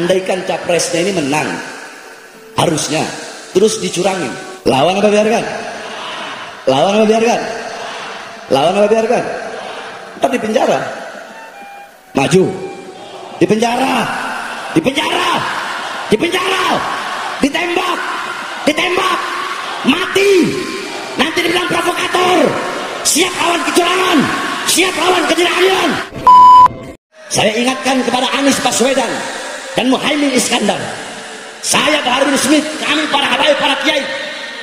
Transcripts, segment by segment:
andaikan capresnya ini menang harusnya terus dicurangin. Lawan apa biarkan? Lawan apa biarkan? Lawan apa biarkan? Ntar di penjara. Maju. Di penjara. Di penjara. Di penjara. Ditembak. Ditembak. Mati. Nanti dibilang provokator. Siap lawan kecurangan. Siap lawan ketidakadilan saya ingatkan kepada Anies Baswedan dan Muhaimin Iskandar saya Bahar bin Smith kami para habaib para kiai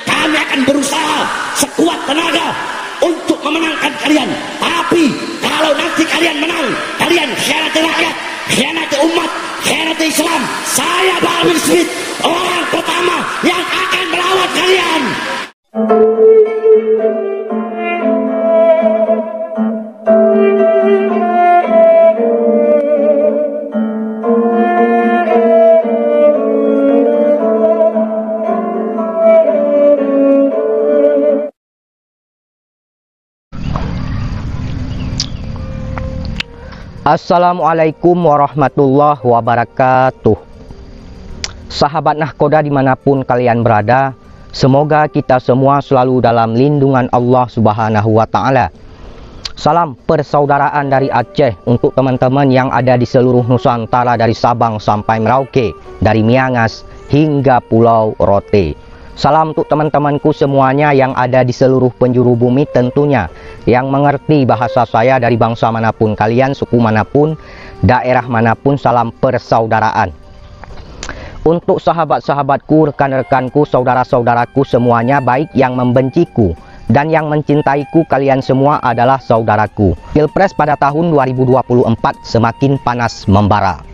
kami akan berusaha sekuat tenaga untuk memenangkan kalian. Tapi kalau nanti kalian menang kalian khianati rakyat khianati umat khianati Islam saya Bahar bin Smith orang pertama yang akan melawan kalian Assalamualaikum warahmatullahi wabarakatuh. Sahabat Nahkoda di mana pun kalian berada Semoga kita semua selalu dalam lindungan Allah subhanahu wa ta'ala. Salam persaudaraan dari Aceh untuk teman-teman yang ada di seluruh Nusantara dari Sabang sampai Merauke Dari Miangas hingga Pulau Rote. Salam untuk teman-temanku semuanya yang ada di seluruh penjuru bumi tentunya yang mengerti bahasa saya dari bangsa mana pun kalian, suku mana pun, daerah mana pun, salam persaudaraan. Untuk sahabat-sahabatku, rekan-rekanku, saudara-saudaraku semuanya baik yang membenciku dan yang mencintaiku kalian semua adalah saudaraku. Pilpres pada tahun 2024 semakin panas membara.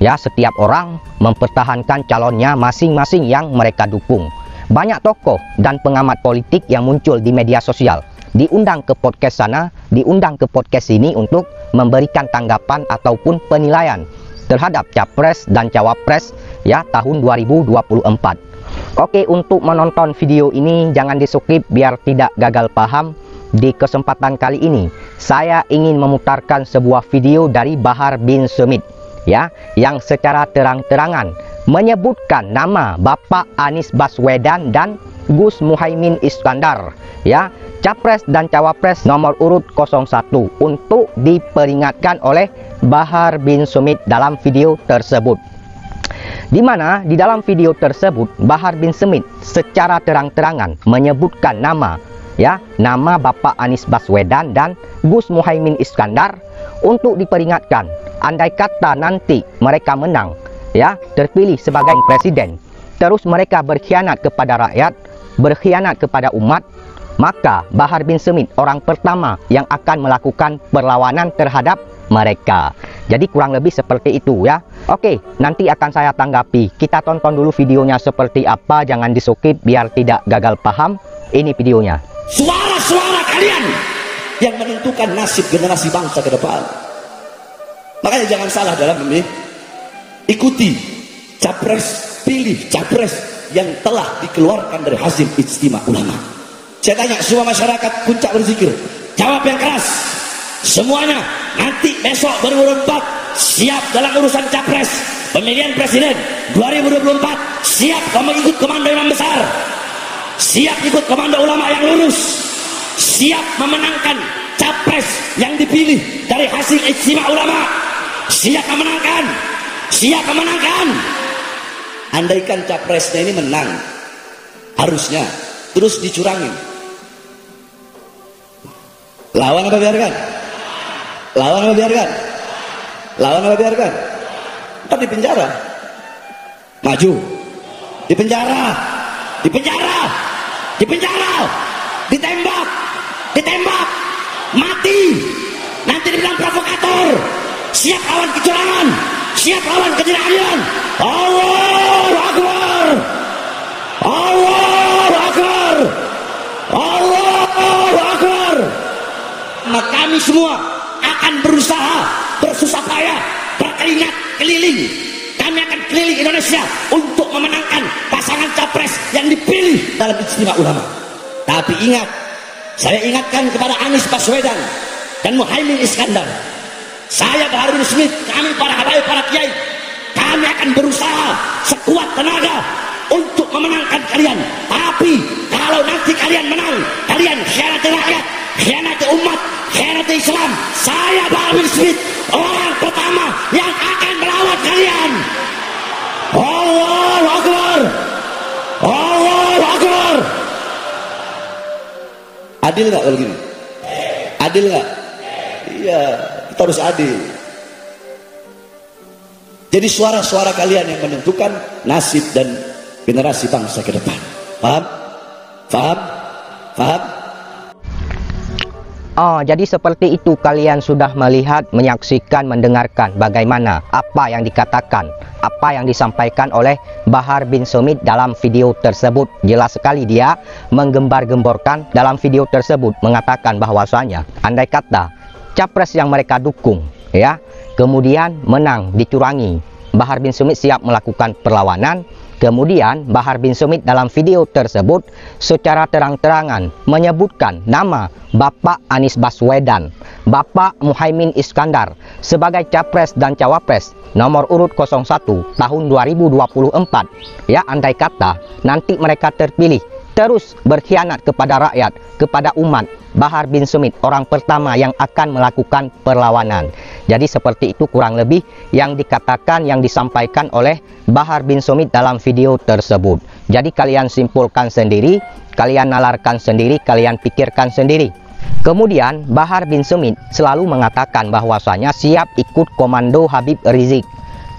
Ya, setiap orang mempertahankan calonnya masing-masing yang mereka dukung. Banyak tokoh dan pengamat politik yang muncul di media sosial diundang ke podcast sana, diundang ke podcast ini untuk memberikan tanggapan ataupun penilaian terhadap capres dan cawapres ya tahun 2024. Oke, untuk menonton video ini jangan di-skip biar tidak gagal paham. Di kesempatan kali ini, saya ingin memutarkan sebuah video dari Bahar bin Semit ya yang secara terang-terangan menyebutkan nama Bapak Anies Baswedan dan Gus Muhaimin Iskandar ya capres dan cawapres nomor urut 01 untuk diperingatkan oleh Bahar bin Sumit dalam video tersebut. Di mana di dalam video tersebut Bahar bin Semit secara terang-terangan menyebutkan nama ya nama Bapak Anies Baswedan dan Gus Muhaimin Iskandar untuk diperingatkan. Andai kata nanti mereka menang ya terpilih sebagai presiden terus mereka berkhianat kepada rakyat berkhianat kepada umat maka Bahar bin Semit orang pertama yang akan melakukan perlawanan terhadap mereka. Jadi kurang lebih seperti itu ya. Oke, nanti akan saya tanggapi. Kita tonton dulu videonya seperti apa, jangan disukip biar tidak gagal paham. Ini videonya. Suara-suara kalian yang menentukan nasib generasi bangsa ke depan. Makanya jangan salah dalam memilih ikuti capres pilih capres yang telah dikeluarkan dari hasil istimewa ulama saya tanya semua masyarakat puncak berzikir. Jawab yang keras. Semuanya nanti besok 2024 siap dalam urusan capres. Pemilihan presiden 2024 siap kamu ikut komando imam besar. Siap ikut komando ulama yang lurus. Siap memenangkan capres yang dipilih dari hasil istimewa ulama. Siap memenangkan. Siap memenangkan. Andaikan capresnya ini menang harusnya terus dicurangin lawan apa biarkan? Lawan apa biarkan? Lawan apa biarkan? Ntar di penjara. Maju. Di penjara. Di penjara. Di penjara. Ditembak. Ditembak. Mati. Nanti dibilang provokator. Siap lawan kecurangan. Siap lawan ketidakadilan Allahu Akbar Allahu Akbar Allahu Akbar kami semua akan berusaha bersusah payah berkeringat keliling. Kami akan keliling Indonesia untuk memenangkan pasangan capres yang dipilih dalam istimewa ulama. Tapi ingat saya ingatkan kepada Anies Baswedan dan Muhaimin Iskandar. Saya Bahar bin Smith kami para habaib para kiai kami akan berusaha sekuat tenaga untuk memenangkan kalian. Tapi kalau nanti kalian menang, kalian khianati rakyat, khianati umat, khianati Islam. Saya bin Smith, orang pertama yang akan melawan kalian. Allah Akbar. Allah Akbar. Adil nggak kalau gini? Adil nggak? Iya, kita harus adil. Jadi suara-suara kalian yang menentukan nasib dan generasi bangsa ke depan. Paham? Paham? Paham? Oh, jadi seperti itu kalian sudah melihat, menyaksikan, mendengarkan bagaimana apa yang dikatakan, apa yang disampaikan oleh Bahar bin Sumit dalam video tersebut. Jelas sekali dia menggembar-gemborkan dalam video tersebut mengatakan bahwasanya andai kata capres yang mereka dukung ya, kemudian menang dicurangi, Bahar bin Sumit siap melakukan perlawanan Kemudian Bahar bin Sumit dalam video tersebut secara terang-terangan menyebutkan nama Bapak Anies Baswedan, Bapak Muhaimin Iskandar sebagai capres dan cawapres nomor urut 01 tahun 2024. Ya andai kata nanti mereka terpilih terus berkhianat kepada rakyat, kepada umat, Bahar bin Sumit orang pertama yang akan melakukan perlawanan. Jadi seperti itu kurang lebih yang dikatakan yang disampaikan oleh Bahar bin Sumit dalam video tersebut. Jadi kalian simpulkan sendiri, kalian nalarkan sendiri, kalian pikirkan sendiri. Kemudian Bahar bin Sumit selalu mengatakan bahwasanya siap ikut komando Habib Rizik.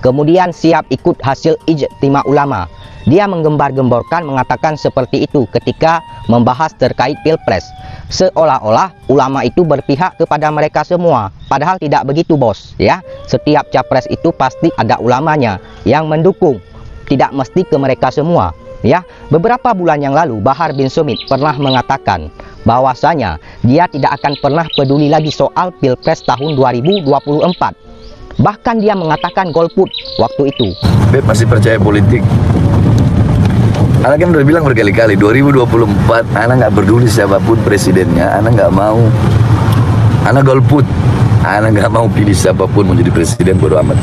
Kemudian siap ikut hasil ijtima ulama. Dia menggembar-gemborkan mengatakan seperti itu ketika membahas terkait pilpres. Seolah-olah ulama itu berpihak kepada mereka semua. Padahal tidak begitu bos ya. Setiap capres itu pasti ada ulamanya yang mendukung. Tidak mesti ke mereka semua. Ya, beberapa bulan yang lalu Bahar bin Sumit pernah mengatakan bahwasanya dia tidak akan pernah peduli lagi soal Pilpres tahun 2024. Bahkan dia mengatakan golput waktu itu. Beb masih percaya politik? Anak kan udah bilang berkali-kali 2024 anak nggak peduli siapa pun presidennya anak nggak mau. Anak golput. Anak nggak mau pilih siapa pun menjadi presiden bodo amat.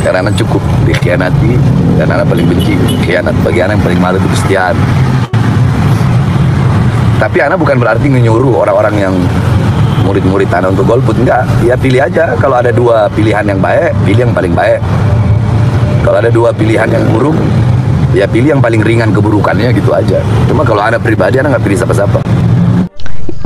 Karena anak cukup dikhianati dan anak paling benci khianat bagi anak yang paling malu itu kesetiaan tapi anak bukan berarti menyuruh orang-orang yang murid-murid anak untuk golput enggak. Ya pilih aja. Kalau ada dua pilihan yang baik pilih yang paling baik. Kalau ada dua pilihan yang buruk ya pilih yang paling ringan keburukannya gitu aja. Cuma kalau anda pribadi anda nggak pilih siapa-siapa.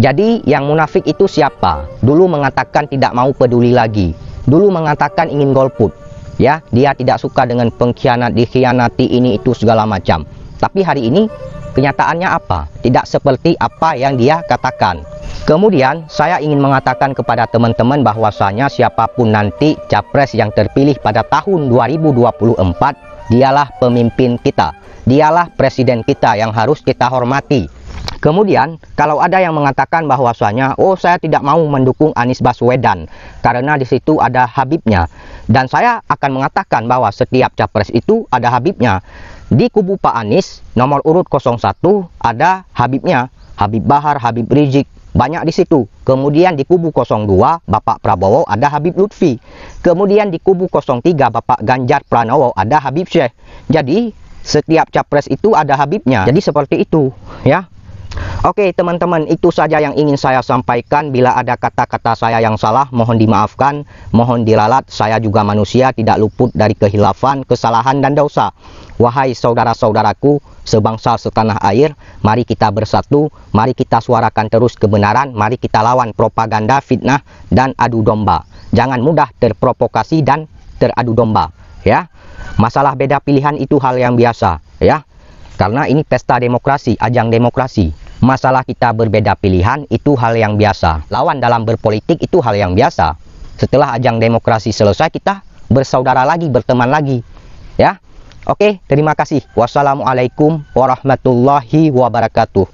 Jadi yang munafik itu siapa? Dulu mengatakan tidak mau peduli lagi. Dulu mengatakan ingin golput. Ya dia tidak suka dengan pengkhianat dikhianati ini itu segala macam. Tapi hari ini kenyataannya apa tidak seperti apa yang dia katakan Kemudian saya ingin mengatakan kepada teman-teman bahwasanya siapa pun nanti capres yang terpilih pada tahun 2024 Dialah pemimpin kita. Dialah presiden kita yang harus kita hormati. Kemudian, kalau ada yang mengatakan bahwasanya, oh saya tidak mau mendukung Anies Baswedan karena di situ ada Habibnya. Dan saya akan mengatakan bahwa setiap capres itu ada Habibnya. Di kubu Pak Anies, nomor urut 01 ada Habibnya. Habib Bahar, Habib Rizik, banyak di situ. Kemudian di kubu 02 Bapak Prabowo ada Habib Lutfi. Kemudian di kubu 03 Bapak Ganjar Pranowo ada Habib Syekh. Jadi setiap capres itu ada Habibnya. Jadi seperti itu ya. Oke teman-teman itu saja yang ingin saya sampaikan. Bila ada kata-kata saya yang salah mohon dimaafkan. Mohon diralat saya juga manusia tidak luput dari kehilafan, kesalahan dan dosa. Wahai saudara-saudaraku sebangsa setanah air Mari kita bersatu, mari kita suarakan terus kebenaran. Mari kita lawan propaganda, fitnah dan adu domba. Jangan mudah terprovokasi dan teradu domba ya. Masalah beda pilihan itu hal yang biasa ya. Karena ini pesta demokrasi, ajang demokrasi masalah kita berbeda pilihan itu hal yang biasa. Lawan dalam berpolitik itu hal yang biasa. Setelah ajang demokrasi selesai kita bersaudara lagi, berteman lagi. Ya. Oke, terima kasih. Wassalamualaikum warahmatullahi wabarakatuh.